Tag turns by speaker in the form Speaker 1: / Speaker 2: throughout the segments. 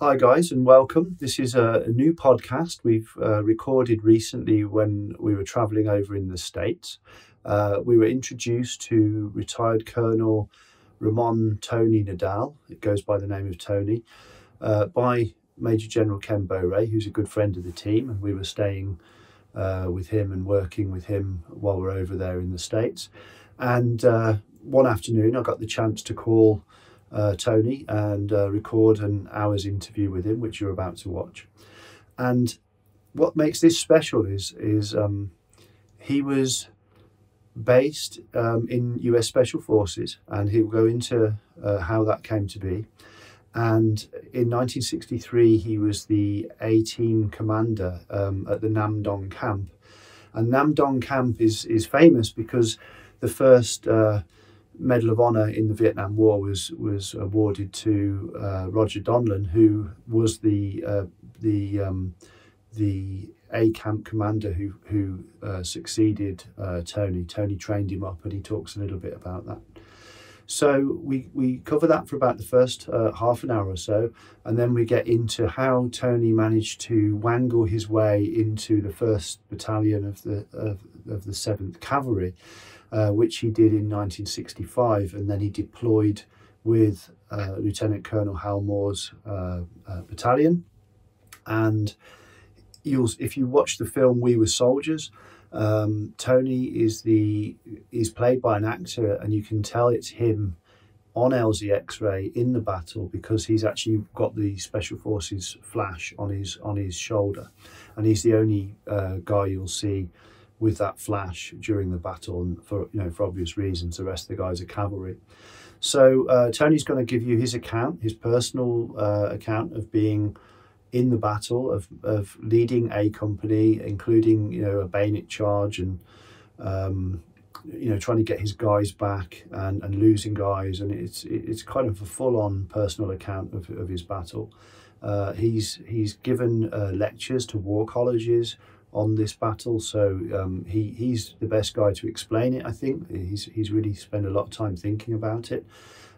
Speaker 1: Hi, guys, and welcome. This is a, a new podcast we've uh, recorded recently when we were traveling over in the States. Uh, we were introduced to retired Colonel Ramon Tony Nadal, it goes by the name of Tony, uh, by Major General Ken Bowra, who's a good friend of the team, and we were staying uh, with him and working with him while we're over there in the States. And uh, one afternoon, I got the chance to call uh, Tony and uh, record an hour's interview with him, which you're about to watch. And what makes this special is is um, he was based um, in U.S. Special Forces, and he'll go into uh, how that came to be. And in 1963, he was the A Team commander um, at the Nam Dong camp. And Nam Dong camp is is famous because the first uh, Medal of Honor in the Vietnam War was was awarded to uh, Roger Donlon, who was the uh, the um, the A camp commander who who uh, succeeded uh, Tony. Tony trained him up, and he talks a little bit about that. So we we cover that for about the first uh, half an hour or so, and then we get into how Tony managed to wangle his way into the first battalion of the of, of the Seventh Cavalry uh, which he did in 1965, and then he deployed with uh, Lieutenant Colonel Hal Moore's uh, uh, battalion. And you'll, if you watch the film We Were Soldiers, um, Tony is the is played by an actor, and you can tell it's him on LZ X-ray in the battle because he's actually got the Special Forces flash on his on his shoulder, and he's the only uh, guy you'll see with that flash during the battle, and for you know for obvious reasons, the rest of the guys are cavalry. So uh, Tony's going to give you his account, his personal uh, account of being in the battle, of of leading a company, including you know a bayonet charge and um, you know trying to get his guys back and, and losing guys, and it's it's kind of a full on personal account of, of his battle. Uh, he's he's given uh, lectures to war colleges on this battle. So um, he he's the best guy to explain it. I think he's he's really spent a lot of time thinking about it.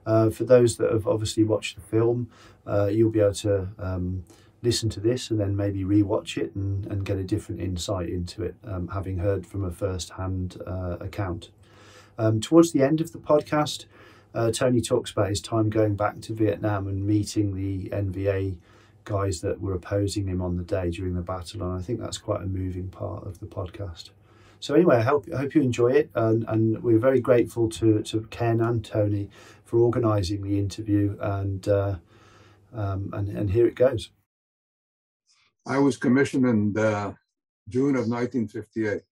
Speaker 1: Uh, for those that have obviously watched the film, uh, you'll be able to um, listen to this and then maybe rewatch it and, and get a different insight into it, um, having heard from a first-hand uh, account. Um, towards the end of the podcast, uh, Tony talks about his time going back to Vietnam and meeting the NVA guys that were opposing him on the day during the battle, and I think that's quite a moving part of the podcast. So anyway, I hope I hope you enjoy it, and, and we're very grateful to to Ken and Tony for organising the interview, and uh, um, and and here it goes.
Speaker 2: I was commissioned in uh, June of 1958,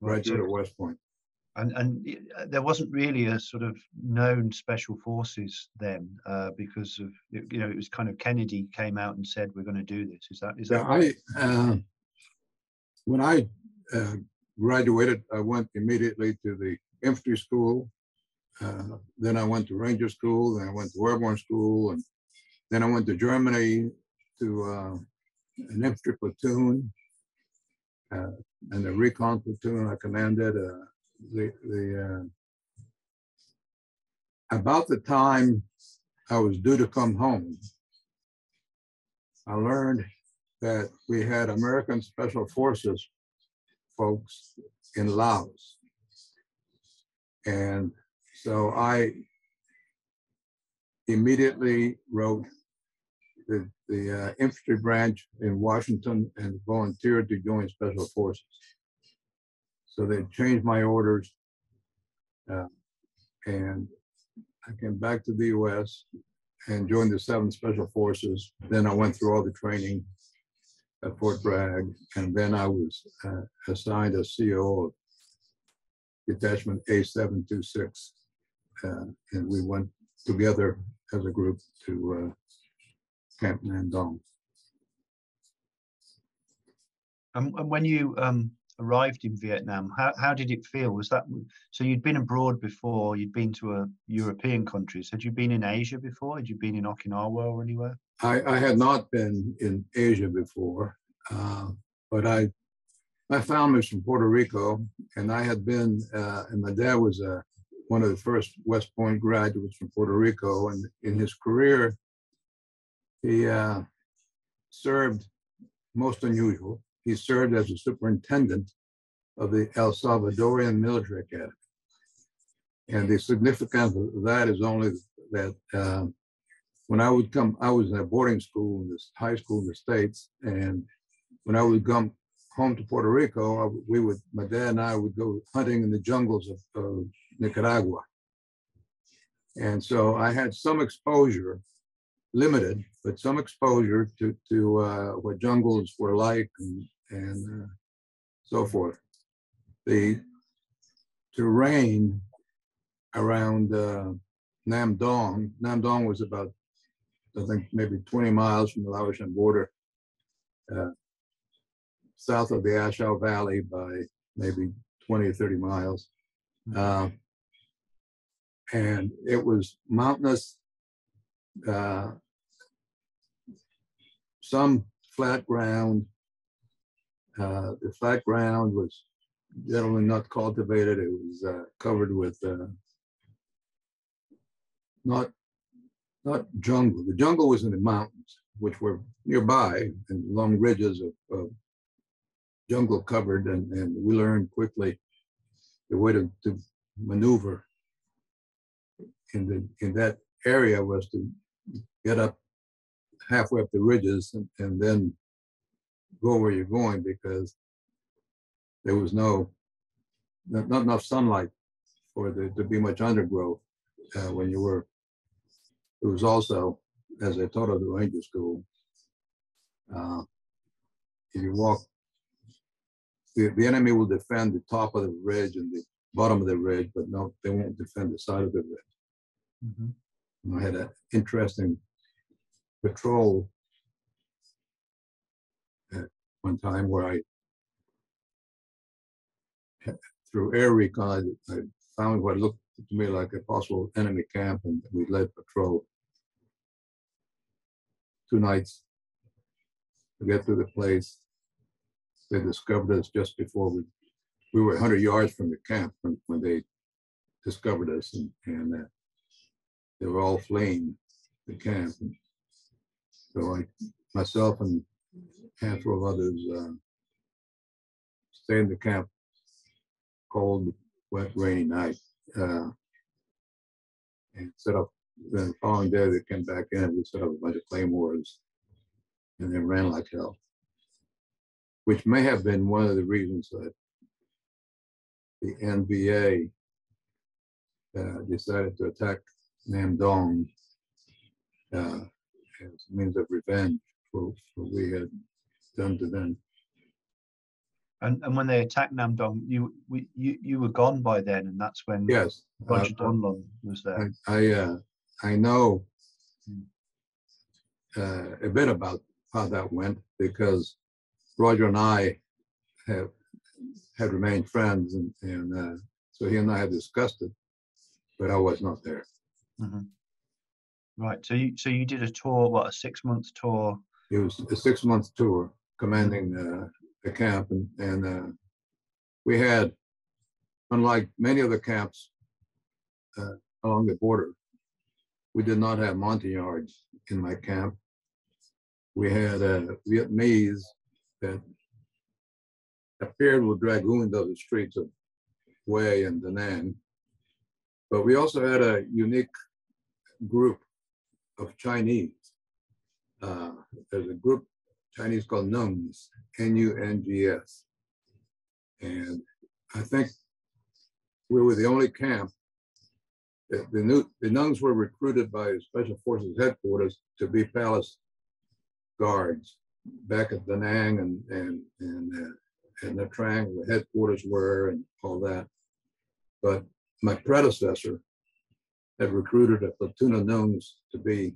Speaker 2: right at West Point
Speaker 1: and and uh, there wasn't really a sort of known special forces then uh, because of you know it was kind of Kennedy came out and said we're going to do this. Is that is
Speaker 2: that? I uh, when I uh, graduated, I went immediately to the infantry school. Uh, then I went to Ranger School. Then I went to Airborne School, and then I went to Germany to uh, an infantry platoon and a recon platoon. I commanded the the uh, about the time I was due to come home, I learned that we had American Special Forces folks in Laos. And so I immediately wrote the, the uh, infantry branch in Washington and volunteered to join Special Forces. So they changed my orders. Uh, and I came back to the US and joined the 7th Special Forces. Then I went through all the training at Fort Bragg. And then I was uh, assigned as CO of Detachment A726. Uh, and we went together as a group to uh, Camp Nam Dong.
Speaker 1: Um, and when you um, arrived in Vietnam, how, how did it feel? Was that so? You'd been abroad before. You'd been to a European countries. Had you been in Asia before? Had you been in Okinawa or anywhere?
Speaker 2: I, I had not been in Asia before, uh, but I my family's from Puerto Rico, and I had been. Uh, and my dad was a one of the first West Point graduates from Puerto Rico, and in his career, He uh, served, most unusual, he served as a superintendent of the El Salvadorian Military Academy. And the significance of that is only that uh, when I would come, I was in a boarding school in this high school in the States. And when I would come home to Puerto Rico, I, we would, my dad and I would go hunting in the jungles of, of Nicaragua. And so I had some exposure, limited, but some exposure to, to uh, what jungles were like and, and uh, so forth. The terrain around uh, Nam Dong, Nam Dong was about, I think, maybe 20 miles from the Laotian border, uh, south of the A Shau Valley by maybe 20 or 30 miles. Uh, and it was mountainous, uh, some flat ground. Uh, the flat ground was generally not cultivated. It was uh, covered with uh, not not jungle. The jungle was in the mountains, which were nearby and long ridges of, of jungle covered, and, and we learned quickly the way to, to maneuver in the in that area was to get up halfway up the ridges and, and then go where you're going because there was no not, not enough sunlight for there to be much undergrowth uh, when you were it was also as i taught at the ranger school uh, if you walk the, the enemy will defend the top of the ridge and the bottom of the ridge but no they won't defend the side of the ridge
Speaker 1: Mhm.
Speaker 2: I had an interesting patrol at one time where I, through air recon, I found what looked to me like a possible enemy camp and we led patrol. Two nights to get to the place. They discovered us just before we, we were 100 yards from the camp when, when they discovered us and, and uh, they were all fleeing the camp. And so I, myself and a handful of others, uh, stayed in the camp, cold, wet, rainy night, uh, and set up. Then the following day they came back in. and We set up a bunch of claymores, and then ran like hell. Which may have been one of the reasons that the NVA uh, decided to attack Nam Dong uh, as a means of revenge for what we had done to them.
Speaker 1: And and when they attacked Nam Dong, you we, you you were gone by then, and that's when
Speaker 2: Yes, uh,
Speaker 1: Roger Donlon was there.
Speaker 2: I I, uh, I know uh, a bit about how that went because Roger and I have had remained friends, and and uh, so he and I have discussed it, but I was not there.
Speaker 1: Mhm. Right. So you so you did a tour, what a six month tour.
Speaker 2: It was a six month tour commanding uh, the camp, and and uh, we had, unlike many other camps uh, along the border, we did not have Montagnards in my camp. We had uh, Vietnamese that appeared with dragoons of the streets of Hue and Da Nang, but we also had a unique group of Chinese. Uh, there's a group Chinese called Nungs, N-U-N-G-S. And I think we were the only camp. The, the, new, the Nungs were recruited by Special Forces headquarters to be palace guards back at Da Nang and and and uh, and the Trang, the headquarters were, and all that. But my predecessor had recruited a platoon of Nungs to be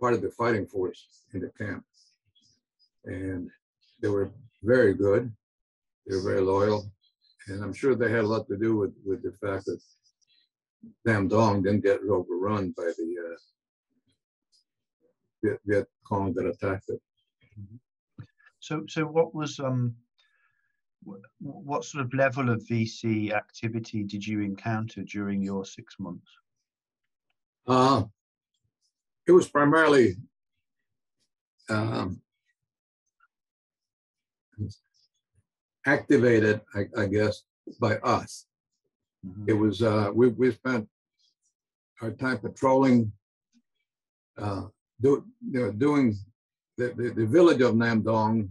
Speaker 2: part of the fighting force in the camp. And they were very good. They were very loyal. And I'm sure they had a lot to do with, with the fact that Nam Dong didn't get overrun by the uh, Viet, Viet Cong that attacked it.
Speaker 1: So so what was um what sort of level of VC activity did you encounter during your six months?
Speaker 2: Uh, it was primarily um, activated, I, I guess, by us.
Speaker 1: Mhm.
Speaker 2: It was, uh, we, we spent our time patrolling, uh, do, you know, doing the, the, the village of Nam Dong.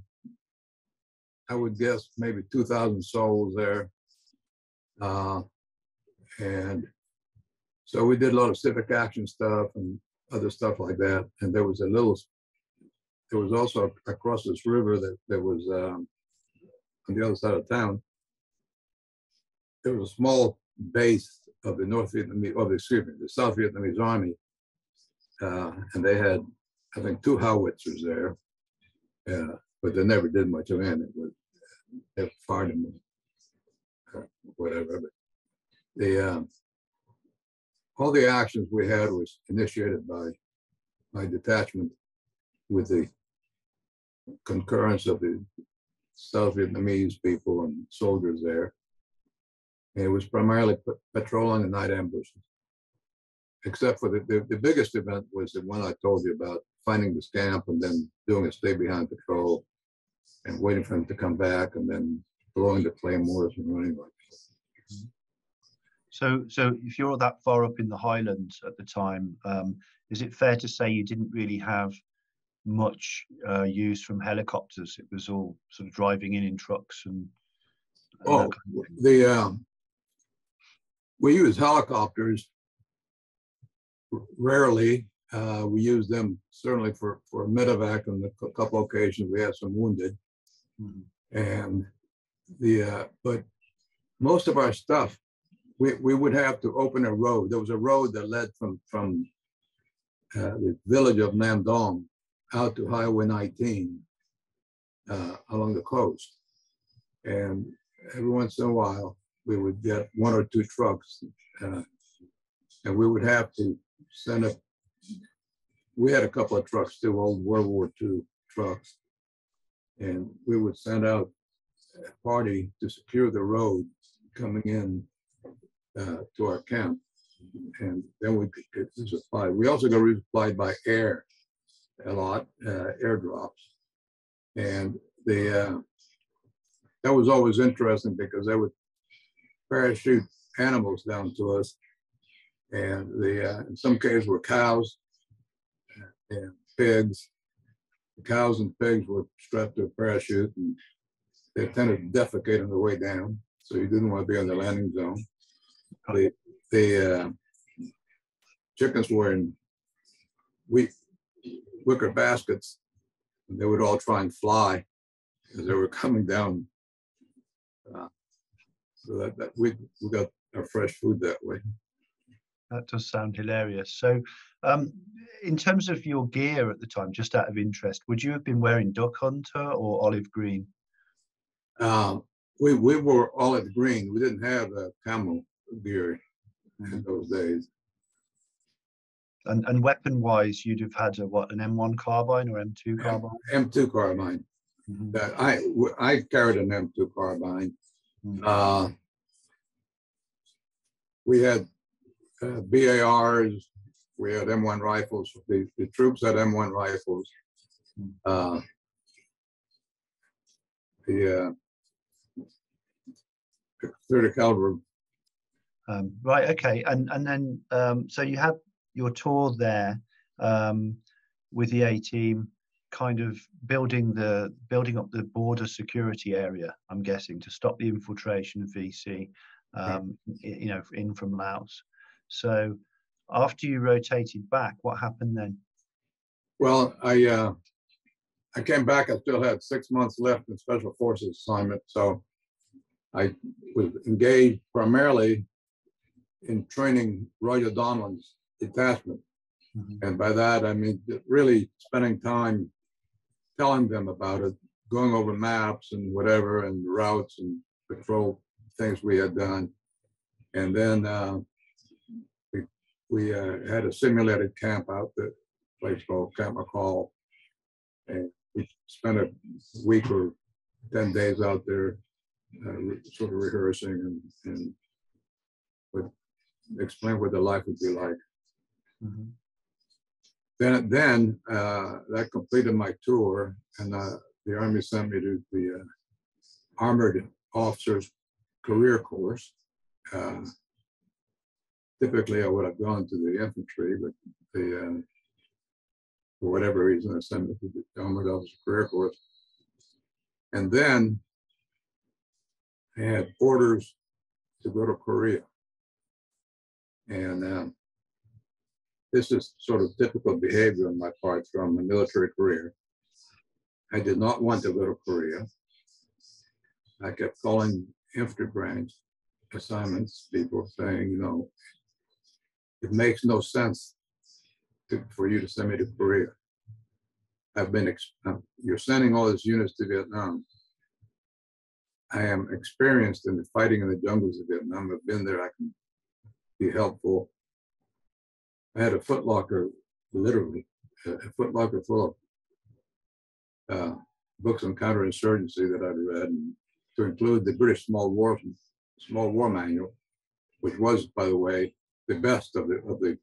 Speaker 2: I would guess maybe two thousand souls there. Uh, and so we did a lot of civic action stuff and other stuff like that. And there was a little, there was also across this river that there was, um, on the other side of town, there was a small base of the North Vietnamese, or the, excuse me, the South Vietnamese Army. Uh, and they had, I think, two howitzers there. Uh, but they never did much of anything. Fired them, uh, whatever. But the, um, all the actions we had was initiated by my detachment with the concurrence of the South Vietnamese people and soldiers there. And it was primarily pa- patrolling and night ambushes. Except for the, the, the biggest event was the one I told you about, finding the scamp and then doing a stay behind patrol and waiting for him to come back and then blowing the claymores and running like.
Speaker 1: So, so if you're that far up in the Highlands at the time, um, is it fair to say you didn't really have much uh, use from helicopters? It was all sort of driving in in trucks and. and
Speaker 2: Oh,
Speaker 1: kind of
Speaker 2: the, um, we use helicopters rarely. Uh, we use them certainly for, for medevac on a cou- couple occasions. We had some wounded
Speaker 1: Mhm.
Speaker 2: and the, uh, but most of our stuff, we, we would have to open a road. There was a road that led from, from uh, the village of Nam Dong out to Highway 19 uh, along the coast. And every once in a while, we would get one or two trucks. uh, And we would have to send up, we had a couple of trucks, too, old World War II trucks. And we would send out a party to secure the road coming in uh, to our camp. And then we could get supplied. We also got resupplied by air a lot, uh, airdrops. And the, uh, that was always interesting because they would parachute animals down to us. And the, uh, in some cases were cows and pigs. The cows and pigs were strapped to a parachute and they tended to defecate on the way down. So you didn't want to be on the landing zone. The, the, uh, chickens were in wheat, wicker baskets. And they would all try and fly as they were coming down. Uh, So that, that, we, we got our fresh food that way.
Speaker 1: That does sound hilarious. So, um, in terms of your gear at the time, just out of interest, would you have been wearing Duck Hunter or Olive Green?
Speaker 2: Um, we, we were all at green. We didn't have a camo gear in those days.
Speaker 1: And, and weapon wise, you'd have had a what, an M1 carbine or M2 carbine?
Speaker 2: M2 carbine.
Speaker 1: Mhm.
Speaker 2: That I, I carried an M2 carbine.
Speaker 1: Mhm.
Speaker 2: Uh, we had uh, BARs, we had M1 rifles. The, the troops had M1 rifles. Uh, the uh, 30 caliber
Speaker 1: Um, right. Okay. And and then um, so you had your tour there um, with the A team, kind of building the building up the border security area. I'm guessing to stop the infiltration of VC, um, y- you know, in from Laos. So after you rotated back, what happened then?
Speaker 2: Well, I, uh, I came back, I still had six months left in special forces assignment, so I was engaged primarily in training Roger Donlon's detachment.
Speaker 1: Mhm.
Speaker 2: And by that, I mean really spending time telling them about it, going over maps and whatever and routes and patrol things we had done. And then uh, we, uh, had a simulated camp out a place called Camp McCall. And we spent a week or 10 days out there, uh, sort of rehearsing and, and would explain what the life would be like.
Speaker 1: Mhm.
Speaker 2: then, then uh, that completed my tour, and uh, the Army sent me to the uh, Armored Officers Career Course. Typically, I would have gone to the infantry, but the uh, for whatever reason, they sent me to the Armored Officer Career Course. And then I had orders to go to Korea. And um, this is sort of typical behavior on my part from a military career. I did not want to go to Korea. I kept calling infantry branch assignments, people saying, you know, it makes no sense to, for you to send me to Korea. I've been, uh, you're sending all these units to Vietnam. I am experienced in the fighting in the jungles of Vietnam. I've been there. I can be helpful. I had a footlocker, literally, a footlocker full of uh, books on counterinsurgency that I'd read, and to include the British Small War Small War Manual, which was, by the way, the best of the of the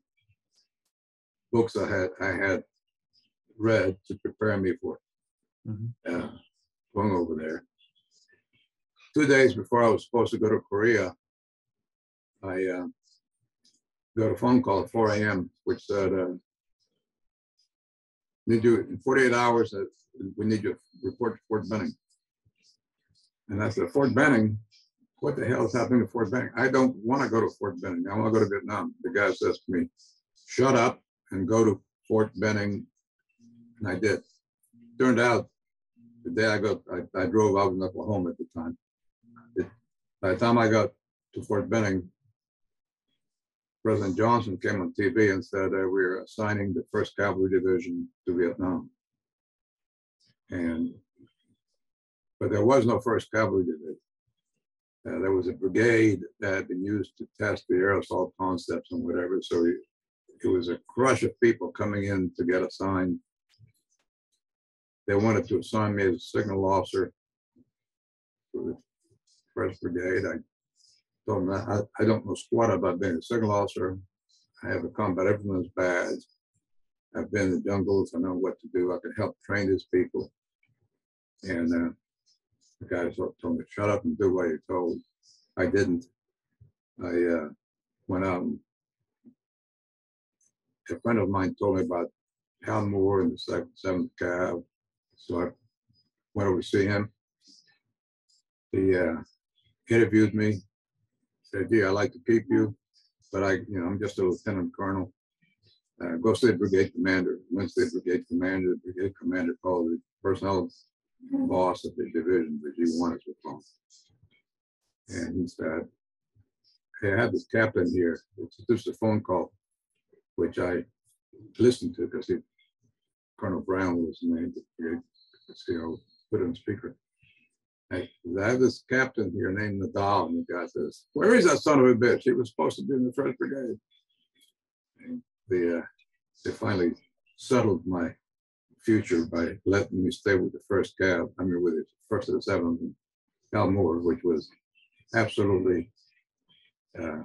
Speaker 2: books I had I had read to prepare me for mm-hmm. uh, going over there. Two days before I was supposed to go to Korea, I uh, got a phone call at 4 a.m. which said, uh, "Need you in 48 hours. Uh, we need you to report to Fort Benning." And I said, "Fort Benning." What the hell is happening to Fort Benning? I don't want to go to Fort Benning. I want to go to Vietnam. The guy says to me, shut up and go to Fort Benning. And I did. Turned out the day I got, I, I drove, I was in Oklahoma at the time. It, by the time I got to Fort Benning, President Johnson came on TV and said we are assigning the 1st Cavalry Division to Vietnam. And, but there was no 1st Cavalry Division. Uh, there was a brigade that had been used to test the assault concepts and whatever. So it was a crush of people coming in to get assigned. They wanted to assign me as a signal officer for the First Brigade. I told them I, I don't know squat about being a signal officer. I have a combat influence badge. I've been in the jungles. I know what to do. I can help train these people. And uh, the guy told me, shut up and do what you're told. I didn't. I uh, went out and a friend of mine told me about Hal Moore in the second, seventh Cav. So I went over to see him. He uh, interviewed me, said, "Gee, I'd like to keep you, but I, you know, I'm just a lieutenant colonel. Uh, go see the brigade commander. Went to the brigade commander. The brigade commander called the personnel boss of the division, the G1 as we call And he said, Hey, I have this captain here. It's just a phone call, which I listened to because Colonel Brown was named the CEO, put on speaker. I, I have this captain here named Nadal, and the guy says, Where is that son of a bitch? He was supposed to be in the first brigade. And the, uh, they finally settled my future by letting me stay with the first Cav, I mean, with the first of the seventh, Hal Moore, which was absolutely uh,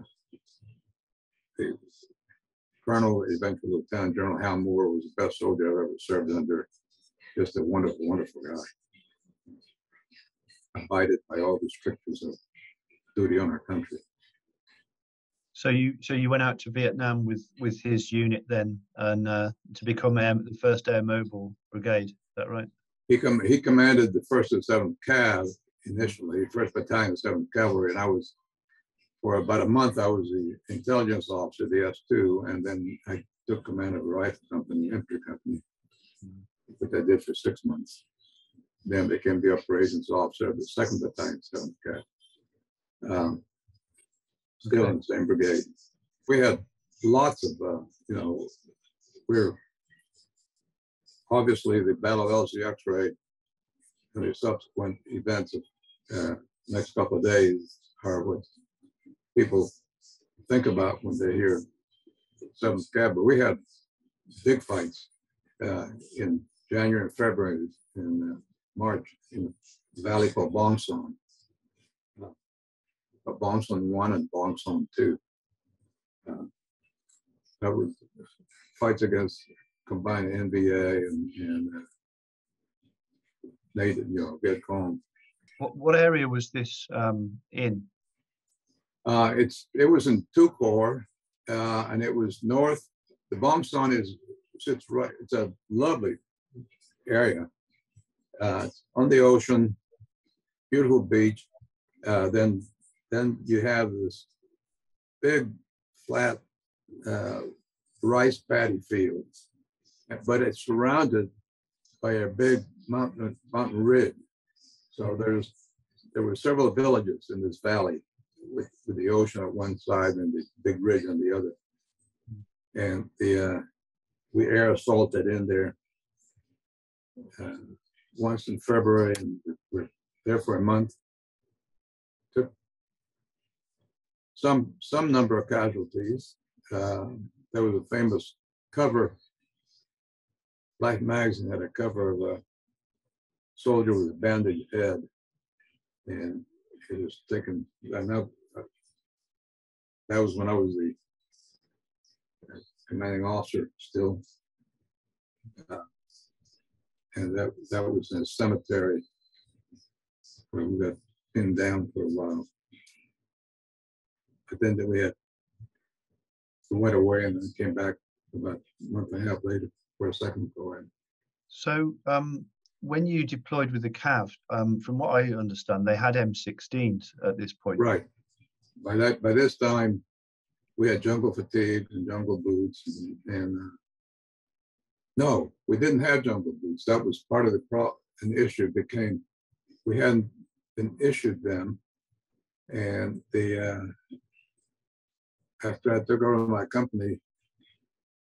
Speaker 2: the Colonel, eventually Lieutenant General Hal Moore was the best soldier I've ever served under. Just a wonderful, wonderful guy. Abided by all the strictures of duty on our country.
Speaker 1: So you so you went out to Vietnam with with his unit then, and uh, to become um, the first Air Mobile Brigade. Is that right?
Speaker 2: He com- he commanded the first and seventh Cav initially, first battalion, seventh Cavalry, and I was for about a month. I was the intelligence officer, the S two, and then I took command of a rifle company, infantry company, which I did for six months. Then became the operations officer of the second battalion, seventh Cav. Um, still in the same brigade. We had lots of, uh, you know, we're obviously the Battle of LZ X-ray and the subsequent events of uh, next couple of days are what people think about when they hear Seventh Cav. But we had big fights uh, in January and February and uh, March in the valley called Bong Son uh, Bong Son 1 and Son 2. Uh, that was fights against combined NVA and, and uh, native, you know, Vietcong.
Speaker 1: What, what area was this um, in?
Speaker 2: Uh, it's it was in Tukor, uh, and it was north. The Bong Son is sits right. It's a lovely area uh, on the ocean, beautiful beach. Uh, then then you have this big flat uh, rice paddy fields, but it's surrounded by a big mountain mountain ridge. So there's there were several villages in this valley with, with the ocean on one side and the big ridge on the other. And the uh, we air assaulted in there uh, once in February and we're there for a month. Took some some number of casualties. Uh, there was a famous cover. Life magazine had a cover of a soldier with a bandaged head, and it was taken. I know that was when I was the commanding officer still. Uh, and that that was in a cemetery where we got pinned down for a while. But then we had we went away and then came back about a month and a half later for a second go in.
Speaker 1: So um, when you deployed with the CAV, um, from what I understand, they had M16s at this point.
Speaker 2: Right. By that by this time, we had jungle fatigue and jungle boots and, and uh, no, we didn't have jungle boots. That was part of the pro an issue became we hadn't been issued them. And the uh, after I took over my company,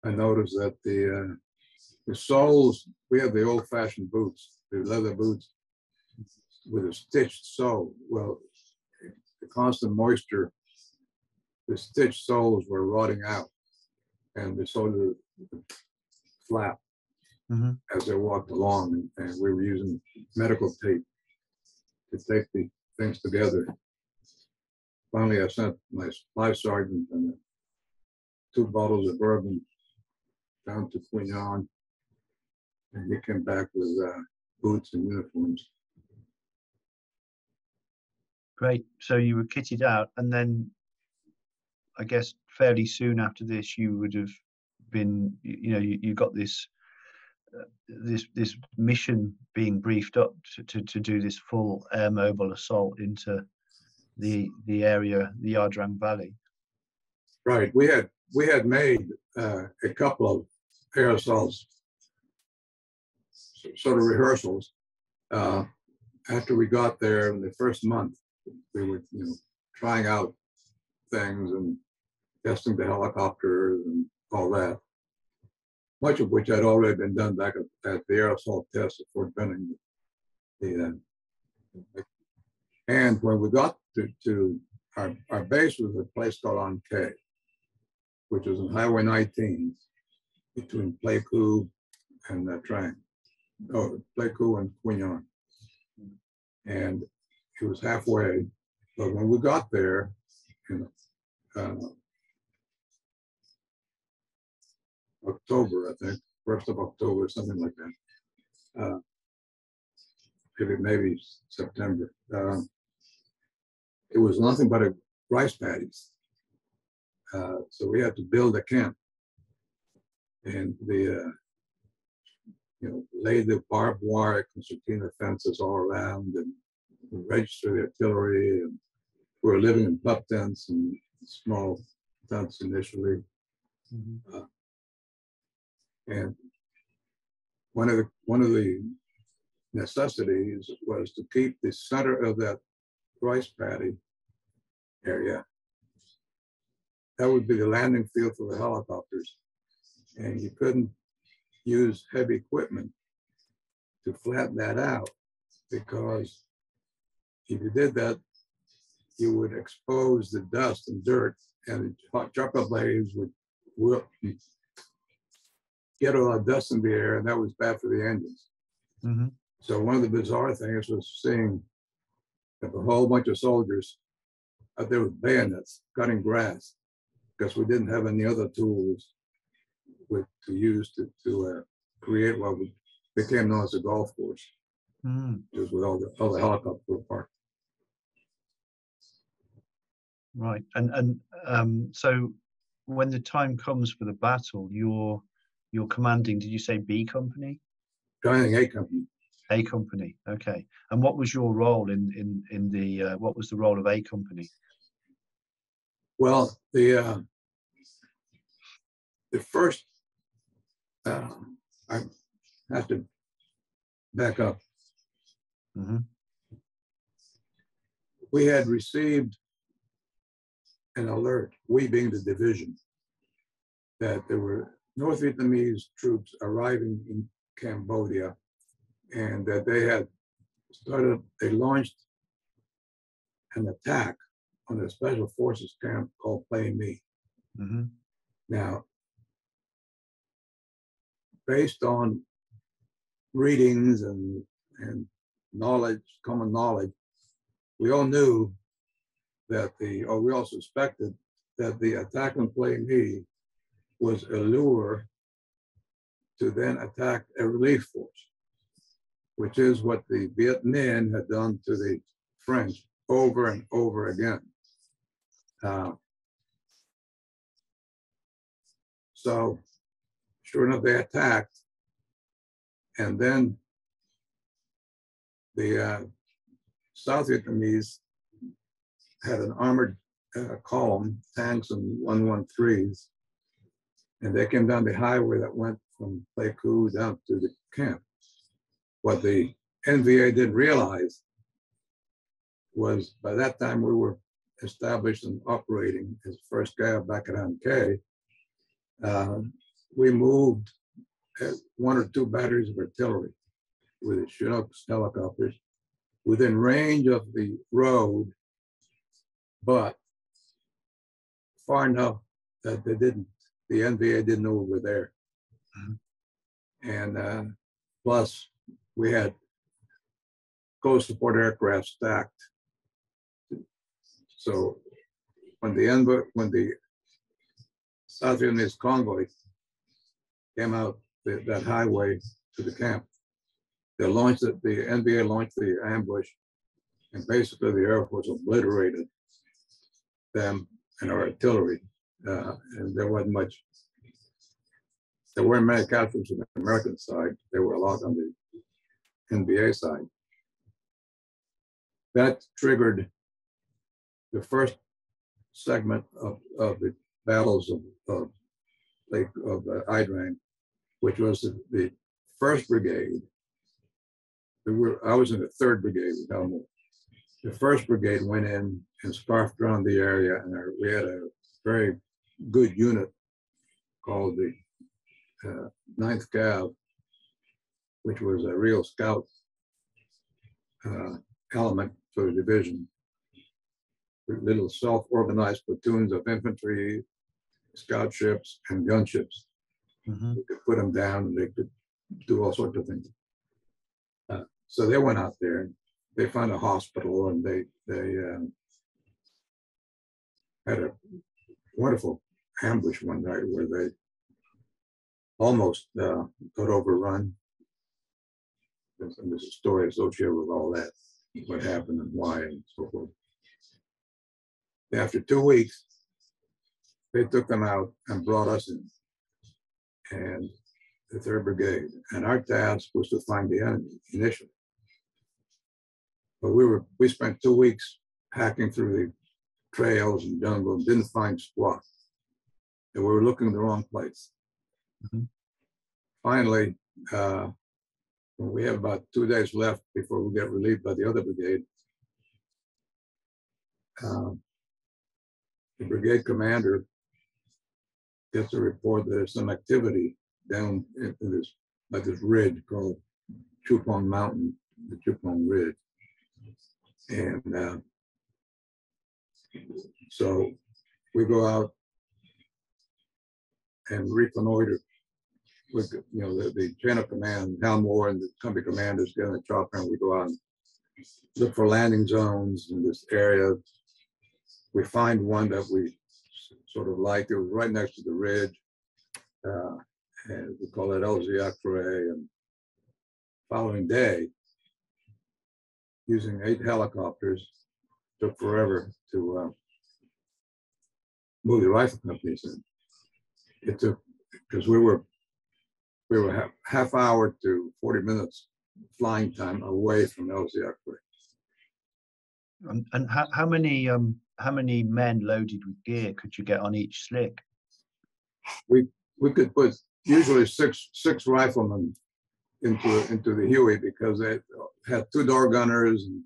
Speaker 2: I noticed that the uh, the soles we have the old fashioned boots, the leather boots with a stitched sole. Well, the constant moisture, the stitched soles were rotting out, and the sole flap mm-hmm. as they walked along, and, and, we were using medical tape to tape the things together. Finally, I sent my life sergeant and two bottles of bourbon down to Anne, and he came back with uh, boots and uniforms.
Speaker 1: Great. So you were kitted out, and then I guess fairly soon after this, you would have been, you know, you, you got this this this mission being briefed up to, to, to do this full air mobile assault into the the area, the Ia Valley.
Speaker 2: Right. We had we had made uh, a couple of assaults, sort of rehearsals. Uh, after we got there in the first month, we were you know trying out things and testing the helicopters and all that much of which had already been done back at, at the air assault test at Fort Benning. The, uh, and when we got to, to our, our base was a place called An which was on Highway 19 between Pleiku and uh, Trang, oh, Pleiku and Qui Nhon it was halfway, but when we got there, know, uh, October, I think, first of October, something like that. Uh, maybe maybe September. Uh, it was nothing but a rice paddies. Uh, so we had to build a camp and the uh, you know lay the barbed wire concertina fences all around and register the artillery and we were living in pup tents and small tents initially. Mm-hmm. Uh, and one of the one of the necessities was to keep the center of that rice paddy area. That would be the landing field for the helicopters. And you couldn't use heavy equipment to flatten that out because if you did that, you would expose the dust and dirt and the hot chocolate blades would get a lot of dust in the air, and that was bad for the engines. Mm-hmm. So one of the bizarre things was seeing a whole bunch of soldiers out there with bayonets cutting grass because we didn't have any other tools with, to use to, to uh, create what we became known as a golf course,
Speaker 1: Mm,
Speaker 2: just with all the, all the helicopter park.
Speaker 1: right. And and um, so when the time comes for the battle, you're you're commanding. Did you say B company?
Speaker 2: Joining A company,
Speaker 1: A company. Okay. And what was your role in in in the uh, what was the role of A company?
Speaker 2: well, the, uh, the first, uh, I have to back up.
Speaker 1: Mm-hmm.
Speaker 2: we had received an alert, we being the division, that there were North Vietnamese troops arriving in Cambodia and that they had started, they launched an attack on a special forces camp called Plei Me.
Speaker 1: hmm
Speaker 2: Now, based on readings and, and knowledge, common knowledge, we all knew that the, or we all suspected that the attack on Plei Me was a lure to then attack a relief force, which is what the Viet Minh had done to the French over and over again. Uh, so, sure enough, they attacked, and then the uh, South Vietnamese had an armored uh, column, tanks and 113s, and they came down the highway that went from Pleiku down to the camp. What the NVA didn't realize was by that time we were established and operating as first guy back at An Khe. Um, we moved uh, one or two batteries of artillery with the Chinook helicopters within range of the road, but far enough that they didn't, the NVA didn't know we were there.
Speaker 1: Mhm.
Speaker 2: And uh, plus, we had coast support aircraft stacked. So when the envoy, when the South Vietnamese convoy came out the- that highway to the camp, they launched the NVA launched the ambush, and basically the Air Force obliterated them and our artillery, uh, and there wasn't much. There weren't many casualties on the American side. There were a lot on the NVA side. That triggered the first segment of, of the battles of, of Lake of uh, Ia Drang, which was the, the first brigade. There were, I was in the third brigade with Hal Moore. The first brigade went in and scarfed around the area, and our- we had a very good unit called the uh, Ninth Cav, which was a real scout uh, element for the division. Little self-organized platoons of infantry, scout ships, and gunships.
Speaker 1: hmm
Speaker 2: We could put them down and they could do all sorts of things. Uh, So they went out there, and they found a hospital and they, they um, had a wonderful ambush one night where they almost uh, got overrun. There's and there's a story associated with all that, what happened and why and so forth. After two weeks, they took them out and brought us in. And the third brigade, and our task was to find the enemy initially. But we were, we spent two weeks hacking through the trails and jungle and didn't find squat. And we were looking in the wrong place.
Speaker 1: Mhm.
Speaker 2: Finally, uh, we have about two days left before we get relieved by the other brigade, um, the brigade commander gets a report that there's some activity down in this, like this ridge called Chupong Mountain, the Chupong Ridge. And uh, so we go out and reconnoiter with, you know, the, the chain of command, Hal Moore and the company commanders get in the chopper and we go out and look for landing zones in this area. We find one that we sort of like. It was right next to the ridge. Uh, and we call it LZX-ray. And following day, using eight helicopters, took forever to uh, move the rifle companies in. It took because we were we were half, half hour to 40 minutes flying time away from LZ X-ray.
Speaker 1: And, and how, how many um how many men loaded with gear could you get on each slick?
Speaker 2: We we could put usually six six riflemen into into the Huey because they had two door gunners and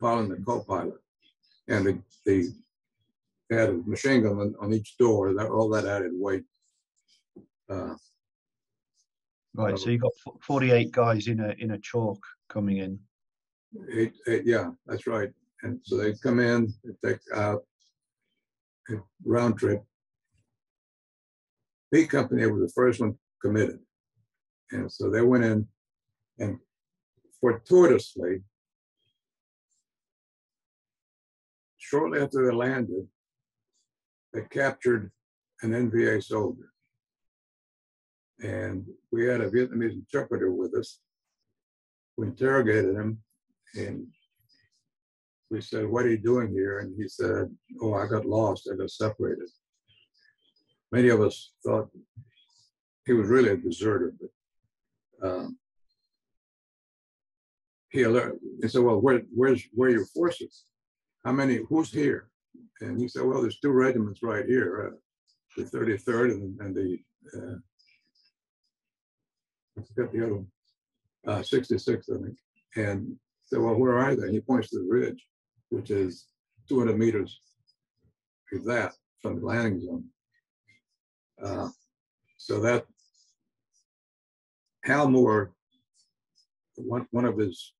Speaker 2: pilot and co-pilot, and the, the they had a machine gun on, on each door. That all that added weight. Uh,
Speaker 1: Right, so you've got 48 guys in a in a chalk coming in.
Speaker 2: eight, eight, yeah, that's right. And so they come in, they take out a round trip. B company was the first one committed. And so they went in and fortuitously, shortly after they landed, they captured an NVA soldier. And we had a Vietnamese interpreter with us. We interrogated him and we said, what are you doing here? And he said, oh, I got lost. I got separated. Many of us thought he was really a deserter, but um, he alerted, he said, well, where, where's, where are your forces? How many, who's here? And he said, well, there's two regiments right here, uh, the 33rd and, and the, uh, I the other one, uh, 66th, I think. And said, well, where are they? And he points to the ridge, which is 200 meters of that from the landing zone. Uh, so that Hal Moore, one, one of his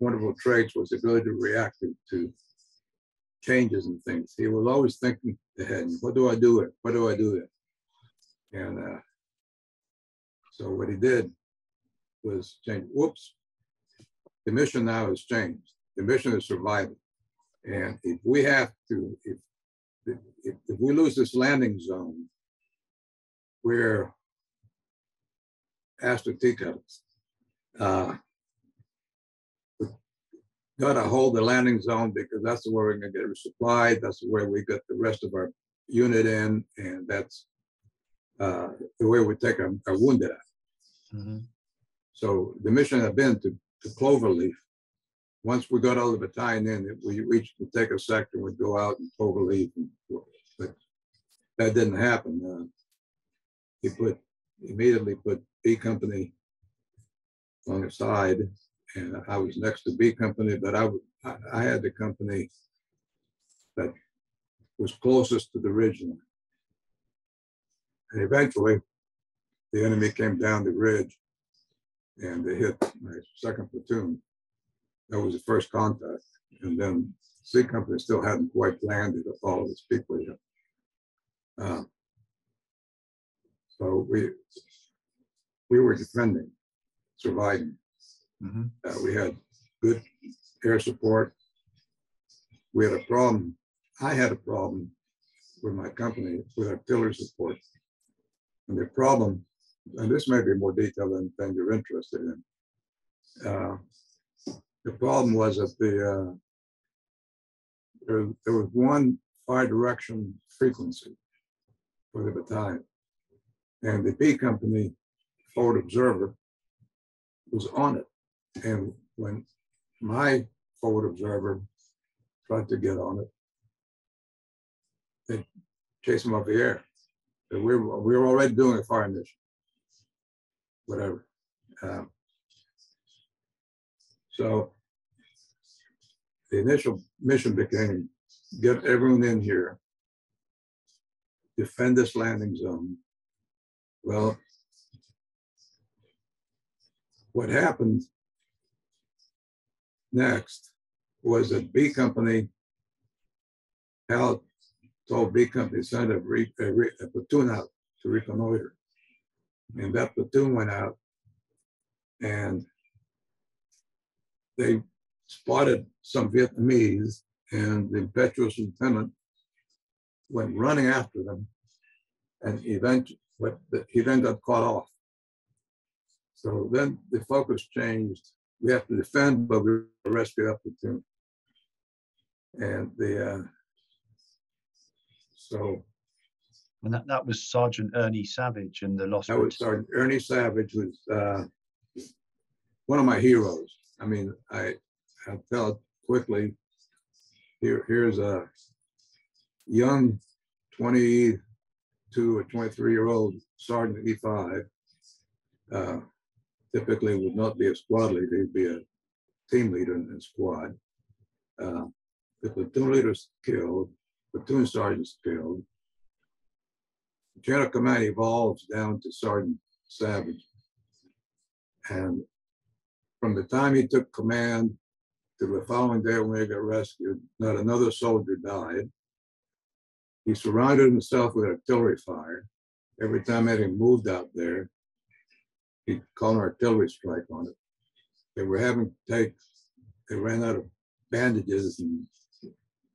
Speaker 2: wonderful traits was the ability to react to, to changes and things. He was always thinking ahead. What do I do it? What do I do it? And uh, so what he did was change. Whoops, the mission now has changed. The mission is survival. And if we have to, if, if, if we lose this landing zone, we're asked to take us. Uh, got to hold the landing zone because that's where we're going to get resupplied. That's where we get the rest of our unit in, and that's uh, the way we take our, our wounded out.
Speaker 1: Mm-hmm.
Speaker 2: So the mission had been to, to Cloverleaf. Once we got all the battalion in, we reached take a sector, we'd go out and Cloverleaf. But that didn't happen. Uh, he put immediately put B Company on the side, and I was next to B Company, but I, I, had the company that was closest to the ridge line. And eventually, the enemy came down the ridge and they hit my second platoon. That was the first contact. And then C Company still hadn't quite landed all of its people yet. Uh, so we we were defending, surviving.
Speaker 1: Mm-hmm.
Speaker 2: Uh, we had good air support. We had a problem. I had a problem with my company with artillery support. And the problem, and this may be more detail than, than you're interested in. Uh, the problem was that the uh, there, there was one fire direction frequency for the battalion. And the B company forward observer was on it. And when my forward observer tried to get on it, they chased him off the air. we were, we were already doing a fire mission, whatever. Um, so the initial mission became get everyone in here, defend this landing zone. Well, what happened next was that B Company, Hal told B Company send a, re, a, re, a platoon out to reconnoiter. And that platoon went out and they spotted some Vietnamese and the impetuous lieutenant went running after them and eventually he then got caught off. So then the focus changed. We have to defend, but we rescue up the platoon. And the, uh, so
Speaker 1: And that, that was Sergeant Ernie Savage and the Lost
Speaker 2: that was Sergeant Ernie Savage was uh, one of my heroes. I mean, I, I felt quickly, here, here's a young 22 or 23 year old Sergeant E5. Uh, typically would not be a squad leader, he'd be a team leader in the squad. Uh, the platoon leader's killed, platoon sergeant's killed. Of command evolves down to Sergeant Savage. And from the time he took command to the following day when he got rescued, not another soldier died. He surrounded himself with artillery fire. Every time anything moved out there, he'd call an artillery strike on it. They were having to take, they ran out of bandages and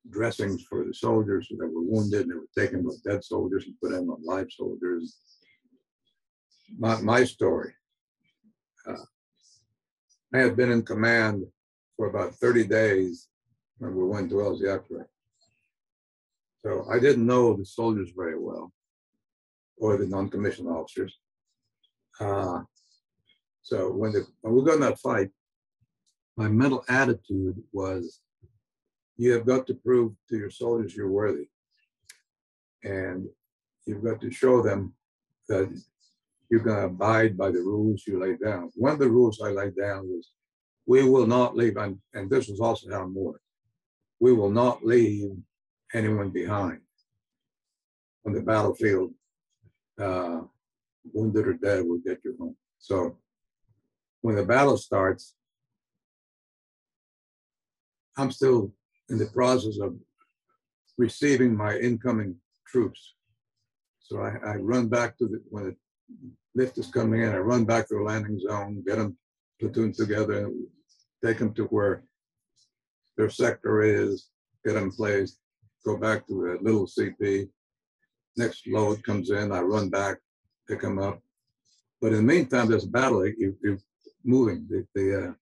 Speaker 2: dressings for the soldiers that were wounded, and they were taking those dead soldiers and put in on live soldiers. My, my story. uh, I had been in command for about thirty days when we went to LZ X-ray. So I didn't know the soldiers very well, or the non-commissioned officers. Uh, So when the, when we got in that fight, my mental attitude was you have got to prove to your soldiers you're worthy. And you've got to show them that you're going to abide by the rules you lay down. One of the rules I laid down was we will not leave, and, and this was also Hal Moore. We will not leave anyone behind on the battlefield. Uh, wounded or dead, we'll get you home. So when the battle starts, I'm still in the process of receiving my incoming troops. So I, I run back to the, when the lift is coming in, I run back to the landing zone, get them platoon together, take them to where their sector is, get them placed, go back to the little CP. Next load comes in, I run back, pick them up. But in the meantime, there's a battle, you, you're moving, the, the, uh,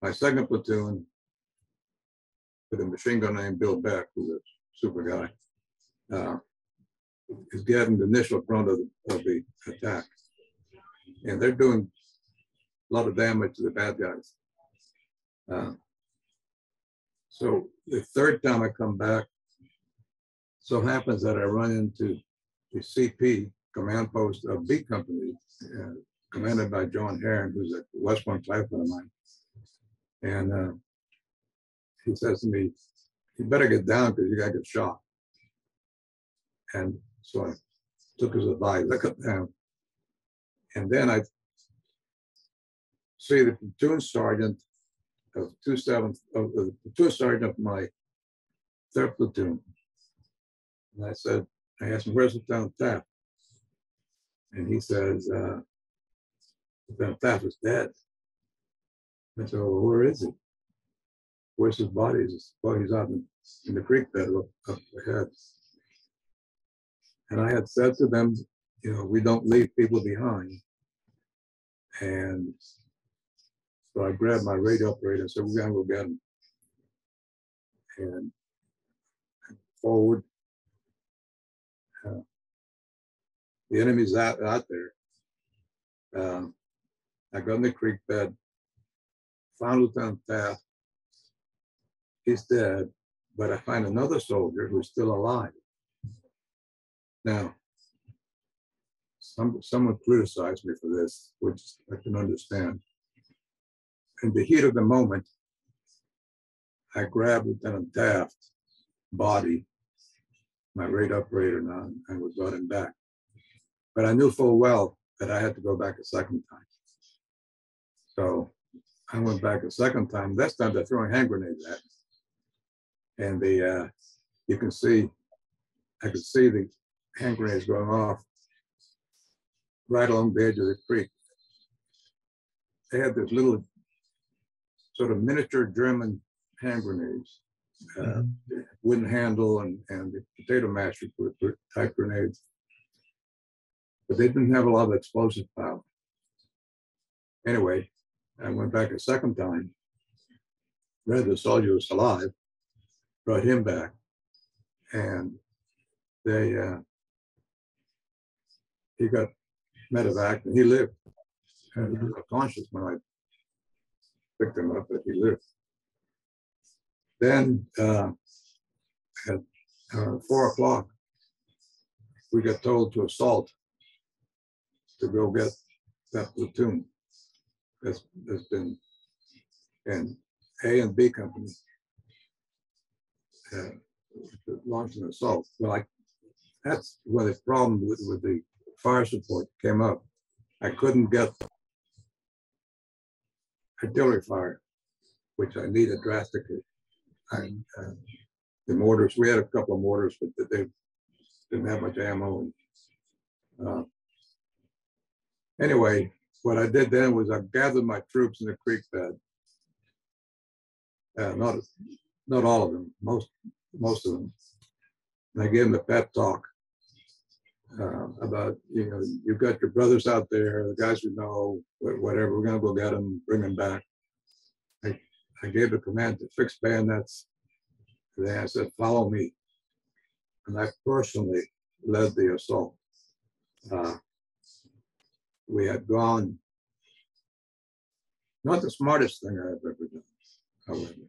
Speaker 2: my second platoon with a machine gun named Bill Beck, who's a super guy, uh, is getting the initial front of the, of the attack. And they're doing a lot of damage to the bad guys. Uh, so the third time I come back, so happens that I run into the CP command post of B Company, uh, commanded by John Herren, who's a West Point lieutenant of mine. And uh, he says to me, you better get down because you're gonna get shot. And so I took his advice, I got down. And then I see the platoon sergeant of two seventh, of the platoon sergeant of my third platoon. And I said, I asked him, where's Lieutenant Taft? And he says, uh, Lieutenant Taft is dead. I said, well, where is he? Body? His body's out in, in the creek bed up, up ahead. And I had said to them, you know, we don't leave people behind. And so I grabbed my radio operator and said, we're gonna go get. And forward. Uh, The enemy's out, out there. Um, I got in the creek bed, found Lieutenant Taft. He's dead, but I find another soldier who's still alive. Now, some, someone criticized me for this, which I can understand. In the heat of the moment, I grabbed Lieutenant Taft's body, my rate operator and was brought him back. But I knew full well that I had to go back a second time. So I went back a second time. This time they're throwing hand grenades at me. And the, uh, you can see, I could see the hand grenades going off right along the edge of the creek. They had this little sort of miniature German hand grenades, uh, wooden handle and, and the potato masher type grenades. but they didn't have a lot of explosive power. Anyway, I went back a second time, read the soldier was alive, brought him back, and they uh, he got medevac and he lived. And he was conscious when I picked him up, but he lived. Then uh, at uh, four o'clock, we got told to assault to go get that platoon that's, that's been and A and B company uh, an assault. Well, I, that's where the problem with, with the fire support came up. I couldn't get artillery fire, which I needed drastically. Uh, the mortars, we had a couple of mortars, but they didn't have much ammo. And, uh, anyway, what I did then was I gathered my troops in the creek bed. Uh, not not all of them, most most of them. And I gave them a pep talk uh, about you know you've got your brothers out there, the guys we know, whatever. We're gonna go get them, bring them back. I I gave the command to fix bayonets. Then I said, "Follow me," and I personally led the assault. Uh, we had gone, not the smartest thing I've ever done, however,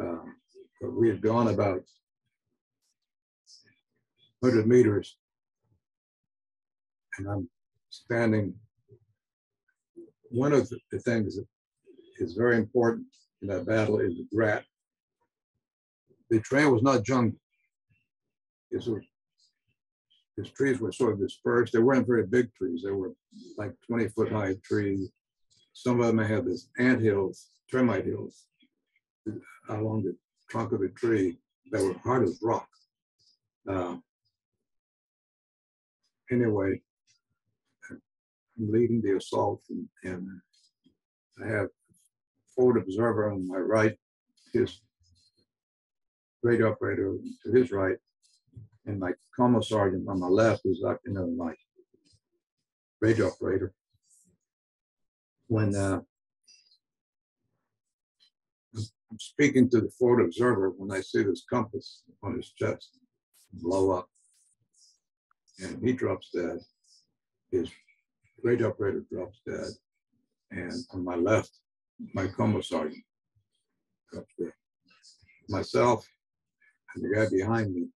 Speaker 2: Um, but we had gone about 100 meters and I'm standing. One of the things that is very important in that battle is the grat. The trail was not jungle. It's his trees were sort of dispersed. They weren't very big trees. They were like 20 foot high trees. Some of them had this ant hills, termite hills along the trunk of the tree that were hard as rock. Uh, anyway, I'm leading the assault and, and I have forward observer on my right, his radio operator to his right, and my commo sergeant on my left is you know, my radio operator. When uh, I'm speaking to the forward observer, when I see this compass on his chest blow up, and he drops dead, his radio operator drops dead, and on my left, my commo sergeant drops dead. Myself and the guy behind me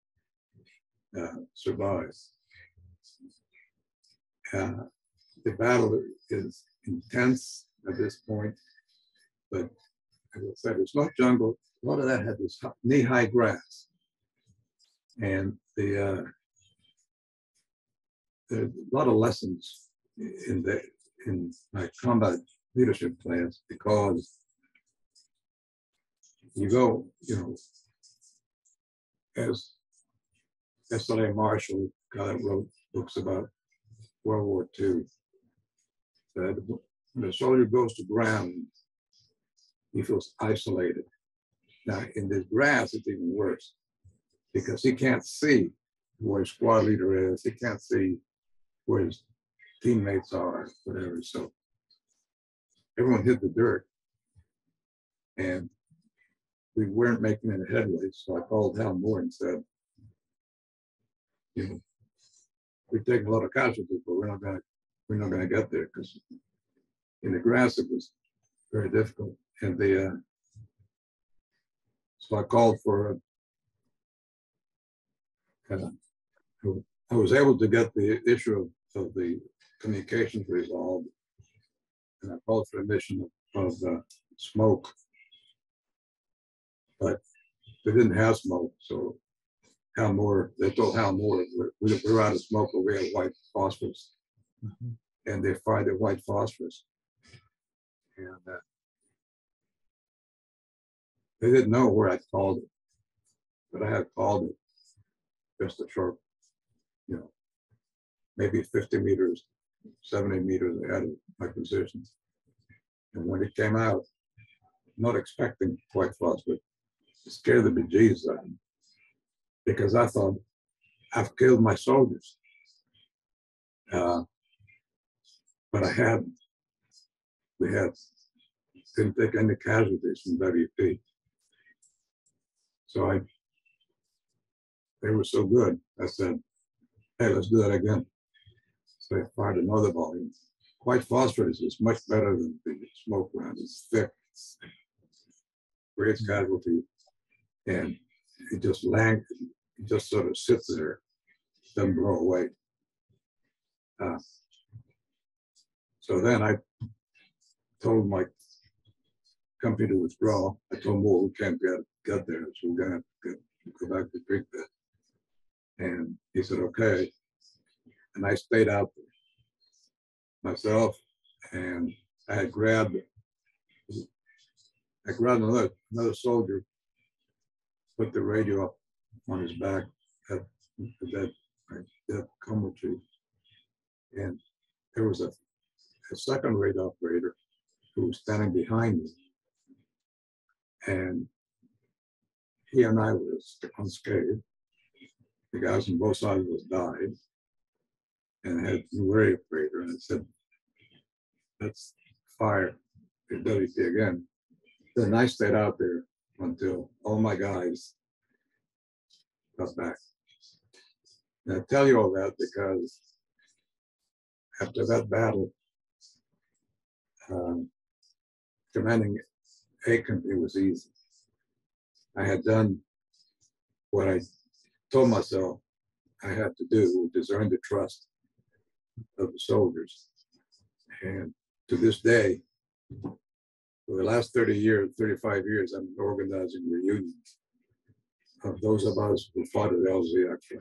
Speaker 2: uh, survive. Uh, the battle is intense at this point, but as I said, it's not jungle. A lot of that had this knee-high grass, and the uh, there a lot of lessons in the in my combat leadership plans because you go, you know, as S.L.A. Marshall, guy that wrote books about World War II, said when a soldier goes to ground, he feels isolated. Now, in this grass, it's even worse because he can't see where his squad leader is. He can't see where his teammates are, whatever. So everyone hit the dirt. And we weren't making any headway. So I called Hal Moore and said, you know, we've taken a lot of casualties, but we're not gonna, we're not gonna get there because in the grass, it was very difficult. And the, uh, so I called for, a, uh, I was able to get the issue of, of the communications resolved. And I called for a mission of, of uh, smoke. But they didn't have smoke, so Hal Moore, they told Hal Moore, we're, we're out of smoke, but we have white phosphorus.
Speaker 1: Mhm.
Speaker 2: And they fired the white phosphorus. And uh, they didn't know where I called it, but I had called it just a short, you know, maybe 50 meters, 70 meters ahead of my position. And when it came out, not expecting white phosphorus, it scared the bejesus out of me because I thought I've killed my soldiers. Uh, but I hadn't. we had, didn't take any casualties from WP. So I, they were so good, I said, hey, let's do that again. So I fired another volume. White phosphorus is much better than the smoke round. It's thick, great casualty, and it just lang, it just sort of sits there, doesn't blow away. Uh, so then I told my company to withdraw. I told them, well, we can't get, get there, so we're gonna get- go back to drink Bed. And he said, okay. And I stayed out there myself and I had grabbed, I grabbed another, another soldier, put the radio up on his back at that, that coma. And there was a, a second rate operator who was standing behind me. And he and I was unscathed. The guys on both sides of us died. And had radio operator and it said, let's fire the WP again. Then I stayed out there until all my guys got back. And I tell you all that because after that battle, um, commanding A company was easy. I had done what I told myself I had to do, which is earn the trust of the soldiers. And to this day, for the last 30 years, 35 years, I'm organizing reunions of those of us who fought at LZ X-ray.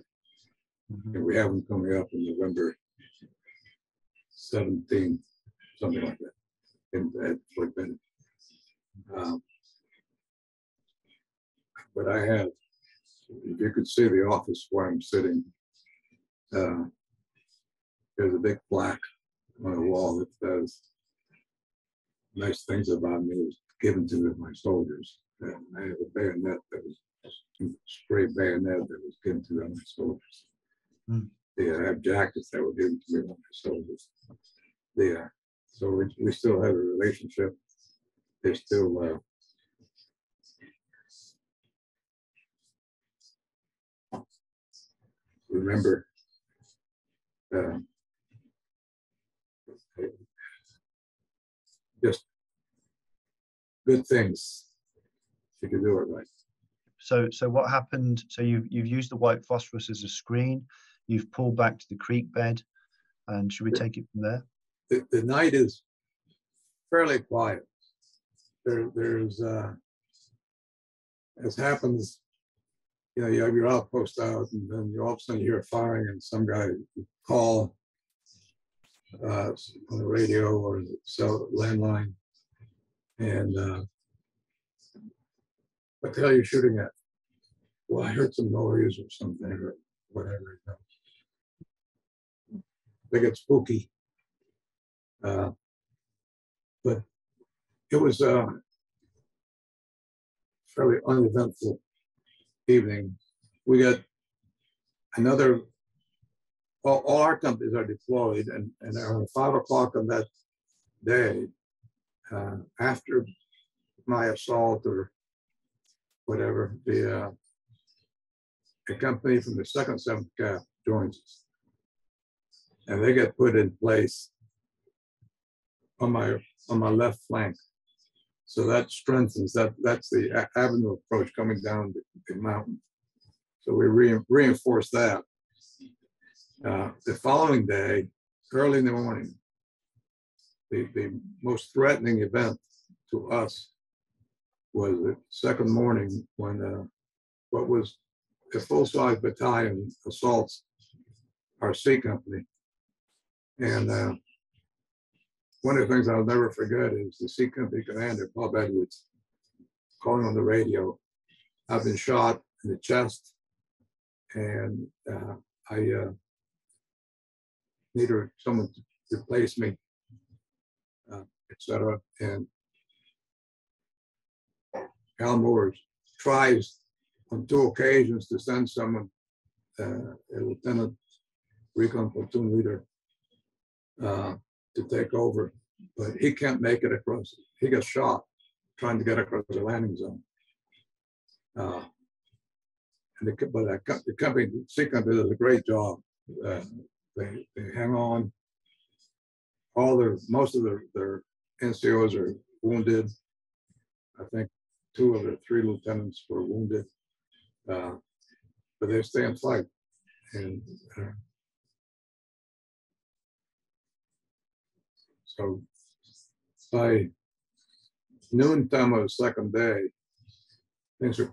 Speaker 2: And we have them coming up in November 17, something like that, in at Fort Benning. Um, But I have, if you could see the office where I'm sitting, uh, there's a big plaque on the wall that says nice things about me was given to me by soldiers. And I have a bayonet that was spray bayonet that was given to me by my soldiers.
Speaker 1: Hmm.
Speaker 2: Yeah, I have jackets that were given to me by my soldiers. Yeah, so we, we still have a relationship. They're still, uh, remember, uh, just good things. if You can do it right.
Speaker 1: So, so what happened? So you've you've used the white phosphorus as a screen. You've pulled back to the creek bed, and should we take it from there?
Speaker 2: the, the night is fairly quiet. There, there's, uh, as happens, you know, you have your outpost out and then you all of a sudden you hear firing and some guy call uh, on the radio or the cell landline. And, uh, what the hell are you shooting at? Well, I heard some noise or something or whatever. you know. They get spooky. Uh, But it was a fairly uneventful evening. We got another, all, all our companies are deployed and, and around five o'clock on that day, uh, after my assault or whatever, the, uh, a company from the second seventh cav joins us. And they get put in place on my, on my left flank. So that strengthens, that, that's the avenue approach coming down the, the mountain. So we re- reinforce that. Uh, the following day, early in the morning, the, the most threatening event to us was the second morning when, uh, what was a full-size battalion assaults our C company. And, uh, one of the things I'll never forget is the C Company commander, Bob Edwards, calling on the radio. I've been shot in the chest and uh, I uh, need someone to replace me, uh, et cetera. And Hal Moore tries on two occasions to send someone, uh, a lieutenant, recon platoon leader, uh, to take over, but he can't make it across. He got shot trying to get across the landing zone. Uh, and the, but the, the company, C company does a great job. Uh, they, they hang on. All their, most of their, their NCOs are wounded. I think two of the three lieutenants were wounded. Uh, but they stay in fight. And so by noon time of the second day, things are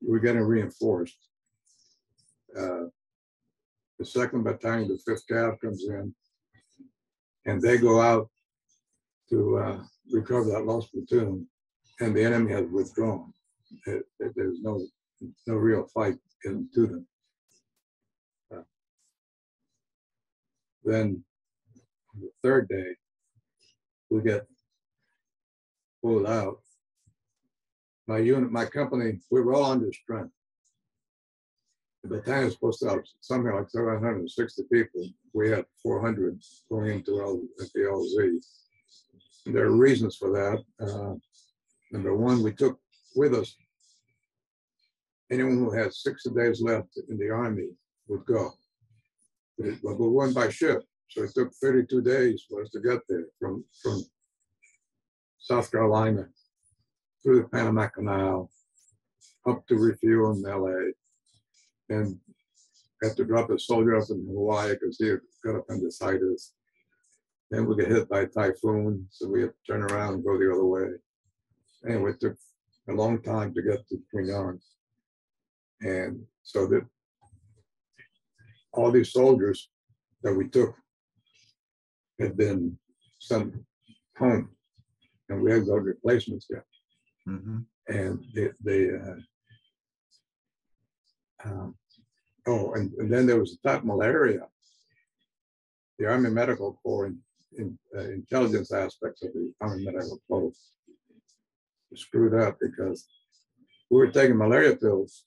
Speaker 2: we're getting reinforced. Uh, the second battalion, the fifth cav comes in, and they go out to uh, recover that lost platoon, and the enemy has withdrawn. It, it, there's no no real fight into them. Uh, then the third day, we get pulled out. My unit, my company, we were all under strength. The battalion was supposed to have something like 760 people. We had 400 going into L, the LZ. There are reasons for that. Uh, number one, we took with us anyone who had 60 days left in the army would go. But we went by ship, so it took 32 days for us to get there from, from South Carolina through the Panama Canal up to refuel in LA and had to drop a soldier off in Hawaii because he had got appendicitis. Then we get hit by a typhoon, so we had to turn around and go the other way. Anyway, it took a long time to get to Yarn. And so that all these soldiers that we took had been sent home and we had those replacements there.
Speaker 1: Mhm.
Speaker 2: And they, they uh, um, oh, and, and then there was the type malaria. The Army Medical Corps in, in uh, intelligence aspects of the Army Medical Corps screwed up because we were taking malaria pills,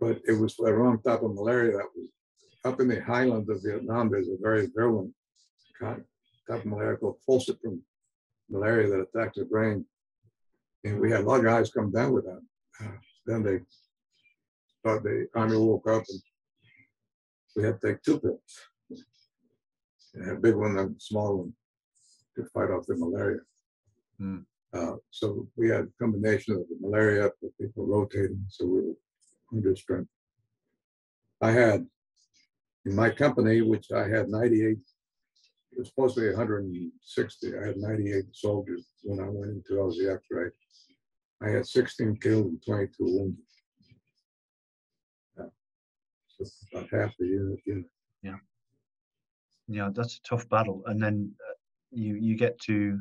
Speaker 2: but it was the wrong type of malaria that was up in the highlands of Vietnam. There's a very virulent kind type of malaria called falciparum malaria that attacks the brain. And we had a lot of guys come down with that. Uh, then they thought the army woke up and we had to take two pills. And a big one and a small one to fight off the malaria.
Speaker 1: Hmm.
Speaker 2: Uh, so we had a combination of the malaria, with people rotating, so we were under strength. I had in my company, which I had 98 it was supposed to be 160. I had 98 soldiers when I went into LZ X-ray? I had 16 killed and 22 wounded. Yeah. So about half the unit. unit.
Speaker 1: Yeah, that's a tough battle. And then uh, you you get to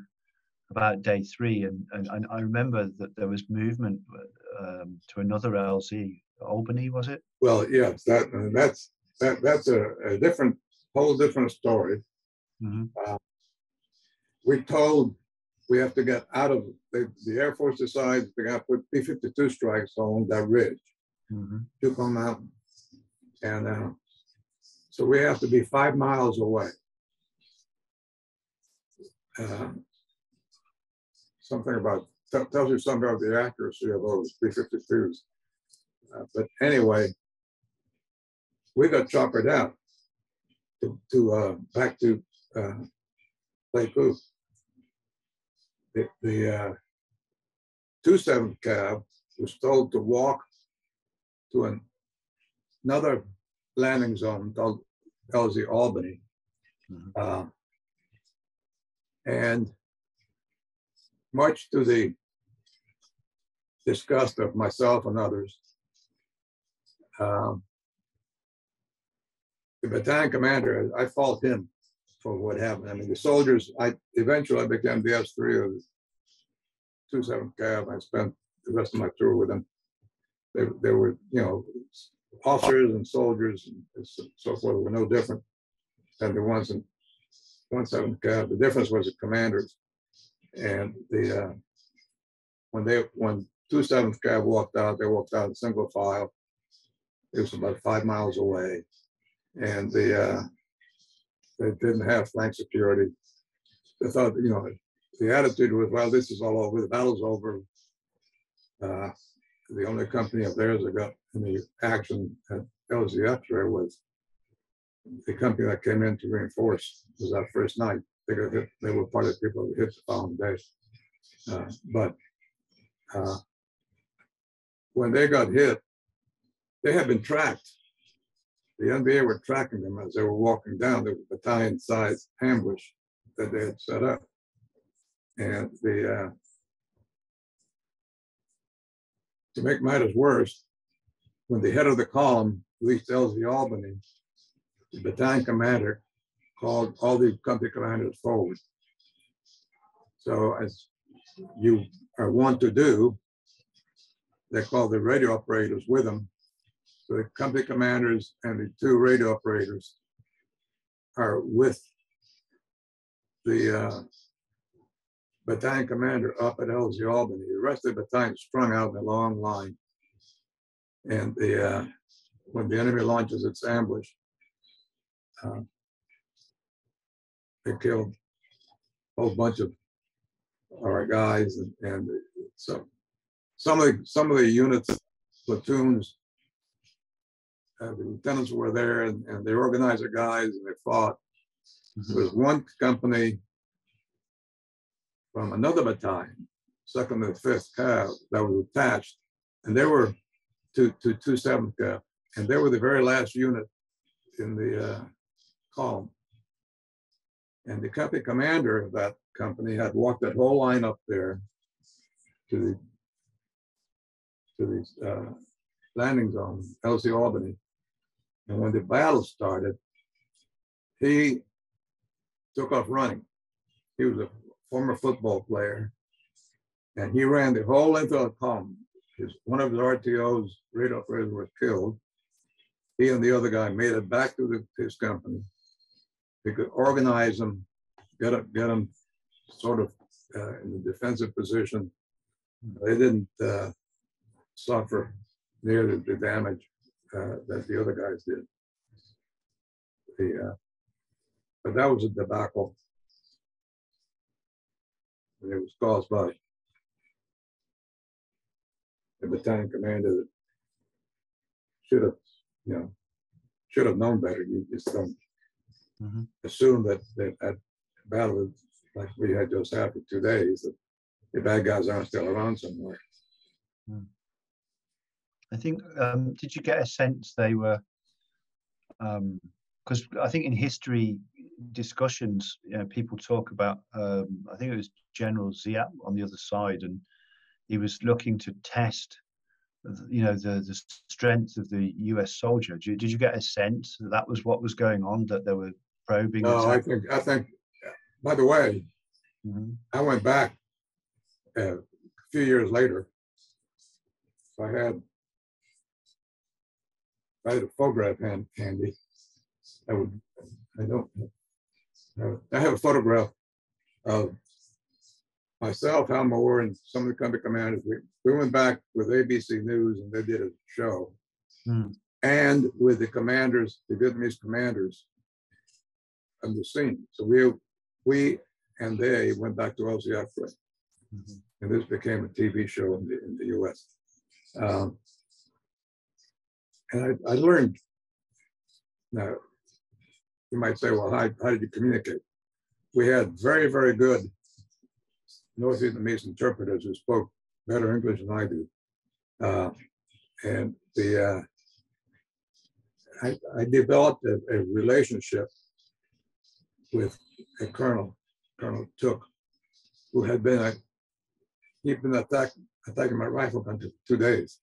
Speaker 1: about day three, and, and, and I remember that there was movement um, to another LZ, Albany, was it?
Speaker 2: Well, yes, that uh, that's that that's a, a different, whole different story.
Speaker 1: Mhm.
Speaker 2: we told we have to get out of, the, the Air Force decides they got to put B-52 strikes on that ridge,
Speaker 1: Mhm.
Speaker 2: Chu Pong Mountain. And uh, so we have to be five miles away. Um, Something about, tell- tells you something about the accuracy of those B-52s. Uh, But anyway, we got choppered out to, to, uh, back to uh, Lake Booth. The, the uh, two seventh Cav was told to walk to an, another landing zone called LZ Albany.
Speaker 1: Mhm.
Speaker 2: Uh, and much to the disgust of myself and others, um, the battalion commander, I fault him for what happened. I mean, the soldiers, I eventually I became the S three of the two seven Cav. I spent the rest of my tour with them. They, they were, you know, officers and soldiers and so- forth were no different than the ones in one seven Cav. The difference was the commanders and the uh, when they when two seventh Cav walked out, they walked out in single file. It was about five miles away, and the uh, they didn't have flank security. They thought, you know, the attitude was, well, this is all over, the battle's over. Uh, the only company of theirs that got any action at LZF there was the company that came in to reinforce was that first night. They got hit, they were part of the people who hit the following day. Uh, but uh, when they got hit, they had been tracked. The NVA were tracking them as they were walking down the battalion sized ambush that they had set up. And the uh, to make matters worse, when the head of the column reached LZ Albany, the battalion commander called all the company commanders forward. So as you are wont to do, they called the radio operators with them. So the company commanders and the two radio operators are with the uh, battalion commander up at LZ Albany. The rest of the battalion strung out in a long line. And the uh, when the enemy launches its ambush, uh, they killed a whole bunch of our guys and, and so some of the some of the units, platoons, uh, the lieutenants were there and, and they organized their guys and they fought. There was one company from another battalion, second and fifth cav, that was attached, and they were to to two seventh cav, and they were the very last unit in the uh, column. And the company commander of that company had walked that whole line up there to the to the uh, landing zone, LZ Albany. And when the battle started, he took off running. He was a former football player, and he ran the whole length of the column. His, one of his RTOs, radar operators, was killed. He and the other guy made it back to the, his company. They could organize them, get them, get them sort of uh, in the defensive position. They didn't uh, suffer near the, the damage uh, that the other guys did. The, uh, but that was a debacle. And it was caused by the battalion commander that should have, you know, should have known better. You just don't
Speaker 1: Mhm.
Speaker 2: assume that that, that battle like we had just happened two days that the bad guys aren't still around somewhere.
Speaker 1: I think, um, did you get a sense they were, because I think in history discussions, you know, people talk about, um, I think it was General Giap on the other side, and he was looking to test, you know, the, the strength of the US soldier. Did you, did you get a sense that that was what was going on, that they were probing?
Speaker 2: No, I think, I think, by the way,
Speaker 1: Mhm.
Speaker 2: I went back uh, a few years later. I had I had a photograph hand, handy. I would, I don't, I have a photograph of myself, Hal Moore, and some of the company commanders. We, we went back with ABC News and they did a show.
Speaker 1: Hmm.
Speaker 2: And with the commanders, the Vietnamese commanders of the scene. So we, we and they went back to LCF
Speaker 1: Mhm.
Speaker 2: and this became a TV show in the, in the US. Um, and I, I learned, now, you might say, well, how, how did you communicate? We had very, very good North Vietnamese interpreters who spoke better English than I do. Uh, and the, uh, I, I developed a, a relationship with a colonel, Colonel Took, who had been a he'd been attacked, attacking my rifle gun for two days.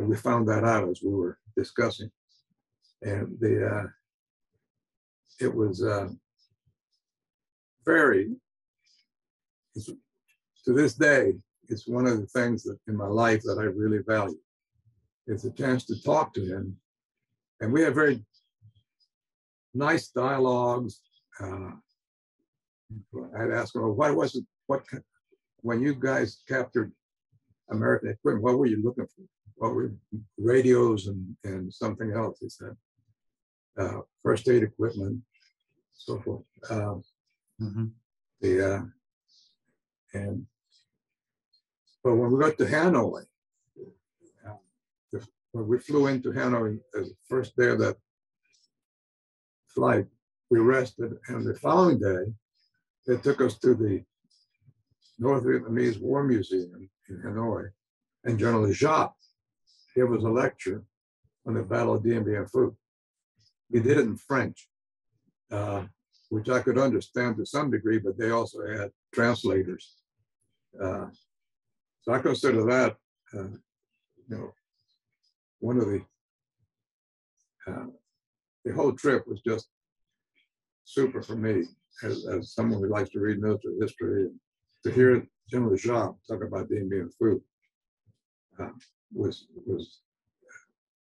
Speaker 2: And we found that out as we were discussing. And the, uh, it was, uh, very, to this day, it's one of the things that in my life that I really value. It's a chance to talk to him. And we have very nice dialogues. Uh, I'd ask him, well, why was it, what, when you guys captured American equipment, what were you looking for? What were radios and, and something else? He said, uh, first aid equipment, so forth. Um,
Speaker 1: Mhm.
Speaker 2: the, uh, and, but when we got to Hanoi, uh, the- when we flew into Hanoi, the first day of that flight, we rested, and the following day, they took us to the North Vietnamese War Museum in Hanoi, and General Giap gave us a lecture on the Battle of Dien Bien Phu. He did it in French, uh, which I could understand to some degree, but they also had translators. Uh, so I consider that, uh, you know, one of the, uh, the whole trip was just super for me as, as someone who likes to read military history and to hear General Giap talk about Dien Bien Phu uh, was was